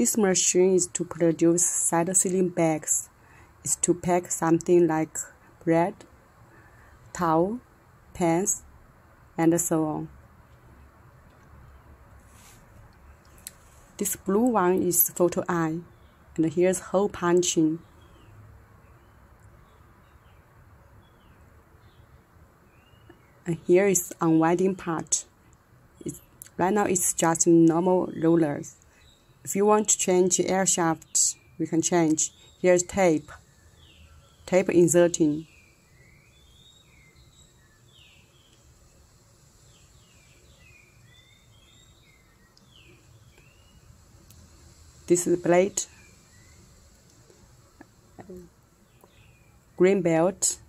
This machine is to produce side sealing bags. It's to pack something like bread, towel, pants, and so on. This blue one is photo eye, and here's hole punching. And here is unwinding part. It's, right now it's just normal rollers. If you want to change the air shaft, we can change. Here's tape. Tape inserting. This is the blade. Green belt.